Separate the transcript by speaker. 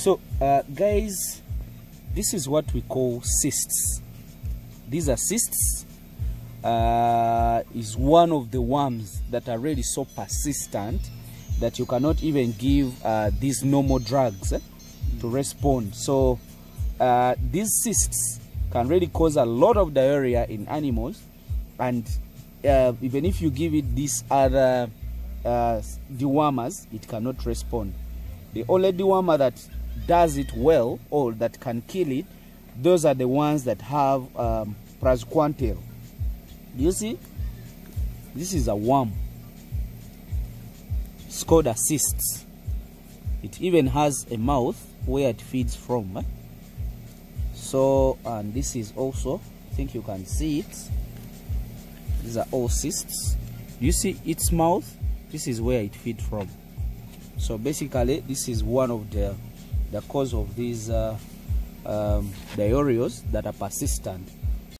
Speaker 1: So, uh, guys, this is what we call cysts. These are cysts. Uh, is one of the worms that are really so persistent that you cannot even give uh, these normal drugs eh, to respond. So, uh, these cysts can really cause a lot of diarrhea in animals, and uh, even if you give it these other uh, dewormers, it cannot respond. The only dewormer that does it well or that can kill it, those are the ones that have um. Do you see? This is a worm. It's called a. It even has a mouth where it feeds from. eh? So, and this is also, I think you can see it. These are all cysts. You see its mouth? This is where it feeds from. So basically, this is one of the the cause of these uh, um, diarrheas that are persistent.